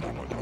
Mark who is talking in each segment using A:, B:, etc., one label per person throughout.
A: Vamos.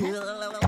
A: Bye.